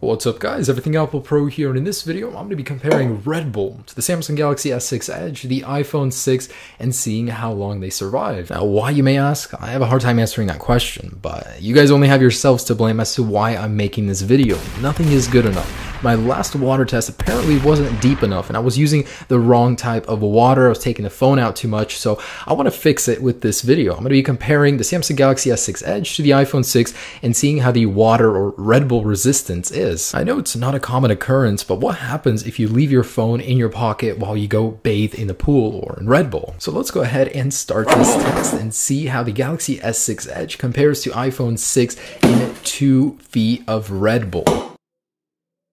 What's up guys, Everything Apple Pro here, and in this video I'm going to be comparing Red Bull to the Samsung Galaxy S6 Edge, the iPhone 6, and seeing how long they survive. Now why you may ask, I have a hard time answering that question, but you guys only have yourselves to blame as to why I'm making this video. Nothing is good enough. My last water test apparently wasn't deep enough and I was using the wrong type of water, I was taking the phone out too much, so I want to fix it with this video. I'm going to be comparing the Samsung Galaxy S6 Edge to the iPhone 6 and seeing how the water or Red Bull resistance is. I know it's not a common occurrence, but what happens if you leave your phone in your pocket while you go bathe in the pool or in Red Bull? So let's go ahead and start this test and see how the Galaxy S6 Edge compares to iPhone 6 in two feet of Red Bull.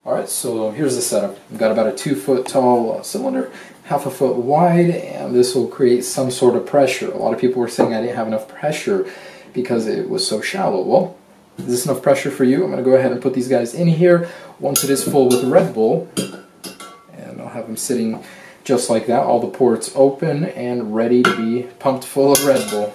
Alright, so here's the setup. We've got about a two foot tall uh, cylinder, half a foot wide, and this will create some sort of pressure. A lot of people were saying I didn't have enough pressure because it was so shallow. Well, is this enough pressure for you? I'm going to go ahead and put these guys in here once it is full with Red Bull. And I'll have them sitting just like that, all the ports open and ready to be pumped full of Red Bull.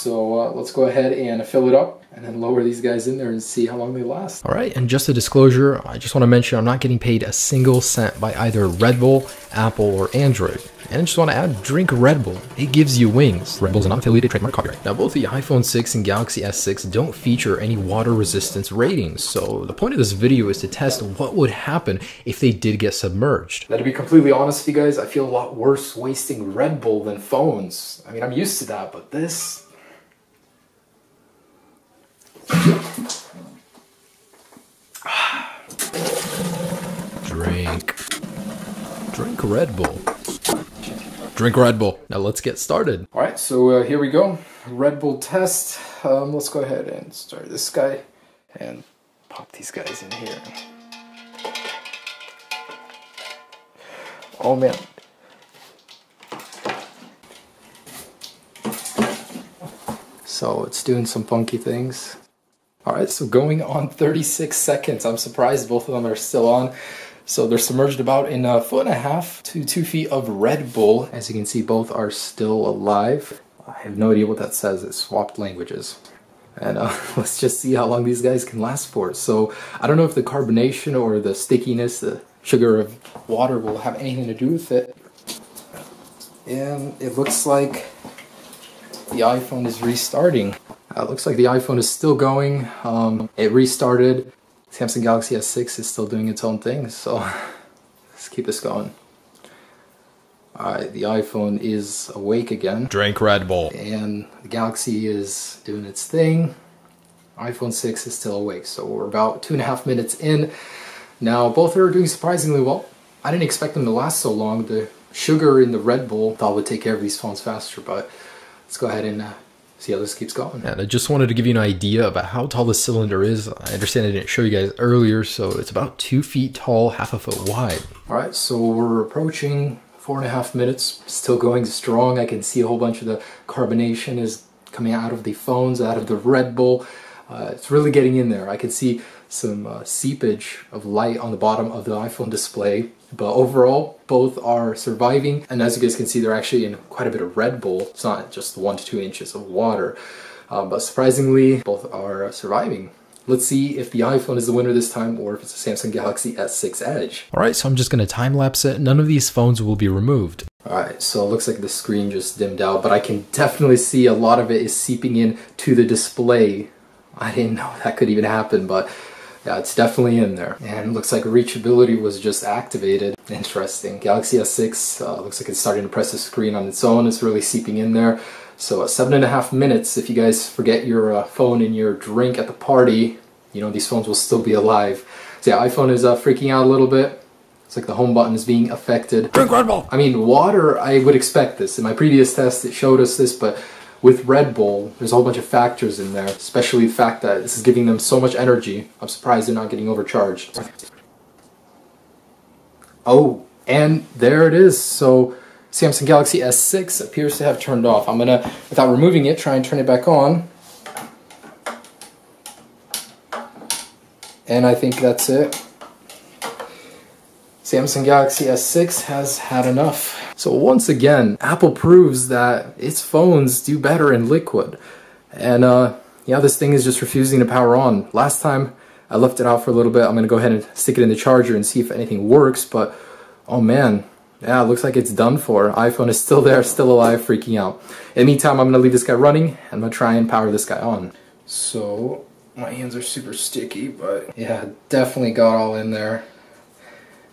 So uh, let's go ahead and fill it up and then lower these guys in there and see how long they last. All right, and just a disclosure, I just want to mention I'm not getting paid a single cent by either Red Bull, Apple, or Android. And I just want to add, drink Red Bull. It gives you wings. Red Bull's an unaffiliated trademark copyright. Now, both the iPhone 6 and Galaxy S6 don't feature any water resistance ratings, so the point of this video is to test what would happen if they did get submerged. Now, to be completely honest with you guys, I feel a lot worse wasting Red Bull than phones. I mean, I'm used to that, but this... Drink. Drink Red Bull. Drink Red Bull. Now let's get started. All right, so uh, here we go. Red Bull test. Um, let's go ahead and start this guy and pop these guys in here. Oh man. So it's doing some funky things. All right, so going on 36 seconds. I'm surprised both of them are still on. So they're submerged about in a foot and a half to two feet of Red Bull. As you can see, both are still alive. I have no idea what that says. It swapped languages. And uh, let's just see how long these guys can last for. So I don't know if the carbonation or the stickiness, the sugar of water will have anything to do with it. And it looks like the iPhone is restarting. Uh, looks like the iPhone is still going. Um, it restarted Samsung Galaxy S6 is still doing its own thing, so let's keep this going. Alright, the iPhone is awake again. Drink Red Bull. And the Galaxy is doing its thing. iPhone 6 is still awake, so we're about two and a half minutes in. Now, both are doing surprisingly well. I didn't expect them to last so long. The sugar in the Red Bull thought would take care of these phones faster, but let's go ahead and uh, see how this keeps going. And I just wanted to give you an idea about how tall the cylinder is. I understand I didn't show you guys earlier, so it's about two feet tall, half a foot wide. All right, so we're approaching four and a half minutes, still going strong. I can see a whole bunch of the carbonation is coming out of the phones, out of the Red Bull. Uh, it's really getting in there. I can see some uh, seepage of light on the bottom of the iPhone display. But overall, both are surviving. And as you guys can see, they're actually in quite a bit of Red Bull. It's not just one to two inches of water. Um, but surprisingly, both are surviving. Let's see if the iPhone is the winner this time or if it's a Samsung Galaxy S6 Edge. Alright, so I'm just going to time lapse it. None of these phones will be removed. Alright, so it looks like the screen just dimmed out, but I can definitely see a lot of it is seeping in to the display. I didn't know that could even happen, but yeah, it's definitely in there. And looks like reachability was just activated. Interesting. Galaxy S6 uh, looks like it's starting to press the screen on its own. It's really seeping in there. So uh, seven and a half minutes, if you guys forget your uh, phone in your drink at the party, you know, these phones will still be alive. So yeah, iPhone is uh, freaking out a little bit. It's like the home button is being affected. Drink Red Bull! I mean, water, I would expect this. In my previous test, it showed us this, but with Red Bull, there's a whole bunch of factors in there, especially the fact that this is giving them so much energy. I'm surprised they're not getting overcharged. Oh, and there it is. So Samsung Galaxy S6 appears to have turned off. I'm gonna, without removing it, try and turn it back on. And I think that's it. Samsung Galaxy S6 has had enough. So once again, Apple proves that its phones do better in liquid. And uh, yeah, this thing is just refusing to power on. Last time I left it out for a little bit. I'm gonna go ahead and stick it in the charger and see if anything works, but oh man, yeah, it looks like it's done for. iPhone is still there, still alive, freaking out. In the meantime, I'm gonna leave this guy running. I'm gonna try and power this guy on. So, my hands are super sticky, but yeah, definitely got all in there.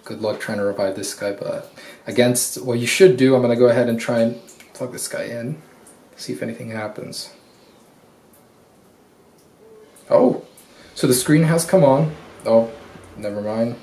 Good luck trying to revive this guy, but against what you should do, I'm gonna go ahead and try and plug this guy in, see if anything happens. Oh, so the screen has come on. Oh, never mind.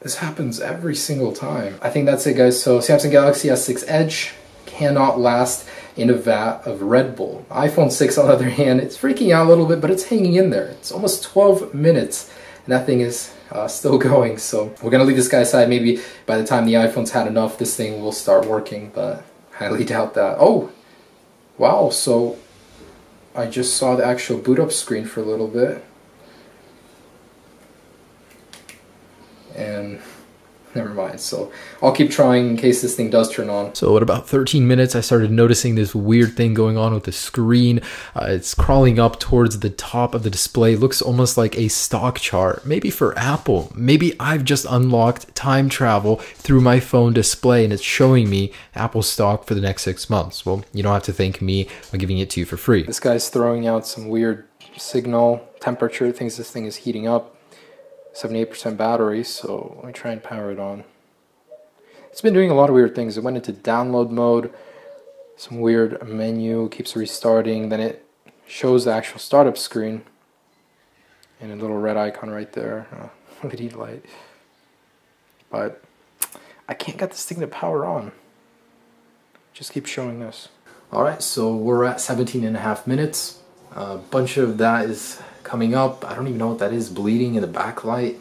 This happens every single time. I think that's it guys. So Samsung Galaxy S6 Edge cannot last in a vat of Red Bull. iPhone 6 on the other hand, it's freaking out a little bit, but it's hanging in there. It's almost 12 minutes and that thing is uh, still going. So we're gonna leave this guy aside. Maybe by the time the iPhone's had enough, this thing will start working, but highly doubt that. Oh, wow, so I just saw the actual boot up screen for a little bit. And never mind. So I'll keep trying in case this thing does turn on. So at about 13 minutes, I started noticing this weird thing going on with the screen. Uh, it's crawling up towards the top of the display. looks almost like a stock chart. Maybe for Apple. Maybe I've just unlocked time travel through my phone display and it's showing me Apple stock for the next six months. Well, you don't have to thank me. I'm giving it to you for free. This guy's throwing out some weird signal temperature. Thinks this thing is heating up. 78% battery, so let me try and power it on. It's been doing a lot of weird things. It went into download mode, some weird menu, keeps restarting, then it shows the actual startup screen, and a little red icon right there, uh, LED light. But I can't get this thing to power on. Just keep showing this. Alright, so we're at 17 and a half minutes. A bunch of that is coming up. I don't even know what that is, bleeding in the backlight,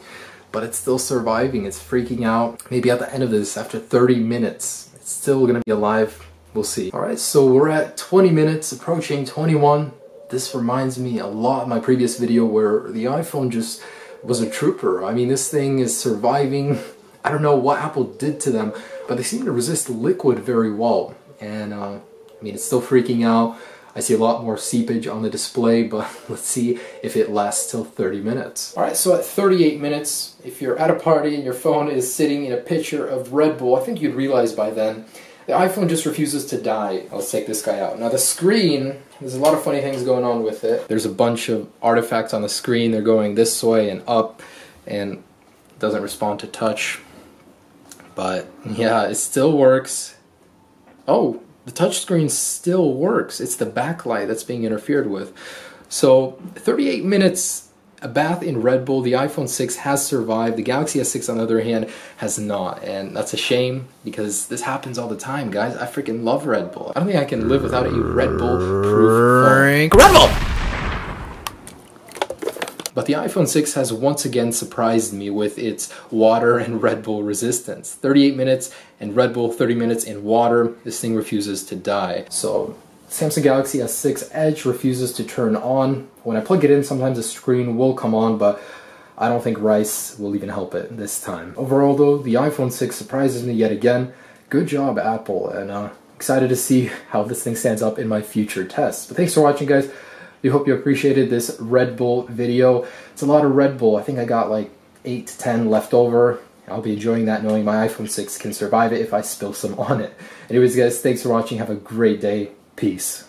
but it's still surviving. It's freaking out. Maybe at the end of this, after 30 minutes, it's still gonna be alive. We'll see. All right, so we're at 20 minutes, approaching 21. This reminds me a lot of my previous video where the iPhone just was a trooper. I mean, this thing is surviving. I don't know what Apple did to them, but they seem to resist liquid very well. And uh, I mean, it's still freaking out. I see a lot more seepage on the display, but let's see if it lasts till 30 minutes. All right, so at 38 minutes, if you're at a party and your phone is sitting in a pitcher of Red Bull, I think you'd realize by then, the iPhone just refuses to die. Let's take this guy out. Now the screen, there's a lot of funny things going on with it. There's a bunch of artifacts on the screen. They're going this way and up and doesn't respond to touch. But yeah, it still works. Oh, the touchscreen still works. It's the backlight that's being interfered with. So 38 minutes, a bath in Red Bull, the iPhone 6 has survived. The Galaxy S6, on the other hand, has not. And that's a shame because this happens all the time, guys. I freaking love Red Bull. I don't think I can live without a Red Bull proof Red Bull! But the iPhone 6 has once again surprised me with its water and Red Bull resistance. 38 minutes and Red Bull 30 minutes in water, this thing refuses to die. So Samsung Galaxy S6 Edge refuses to turn on. When I plug it in, sometimes the screen will come on, but I don't think Rice will even help it this time. Overall though, the iPhone 6 surprises me yet again. Good job Apple, and uh, excited to see how this thing stands up in my future tests. But thanks for watching guys. We hope you appreciated this Red Bull video. It's a lot of Red Bull. I think I got like 8 to 10 left over. I'll be enjoying that knowing my iPhone 6 can survive it if I spill some on it. Anyways guys, thanks for watching. Have a great day. Peace.